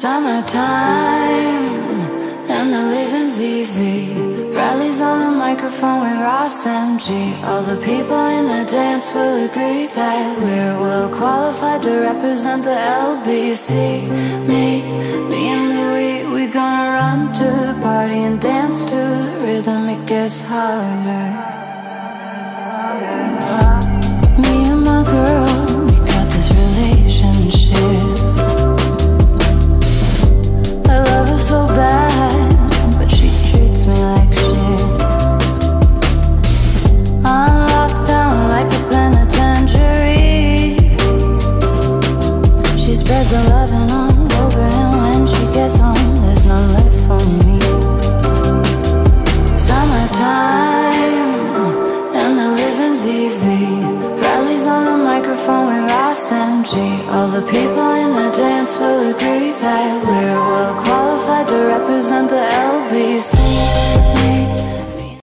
Summertime and the living's easy. Bradley's on the microphone with Ross MG. All the people in the dance will agree that we're well qualified to represent the LBC. Me, me and Louis, we gonna run to the party and dance to the rhythm. It gets harder. She spreads loving over, and when she gets home, there's left for me. Summertime, and the living's easy. Bradley's on the microphone with Ross MG. All the people in the dance will agree that we're well qualified to represent the LBC.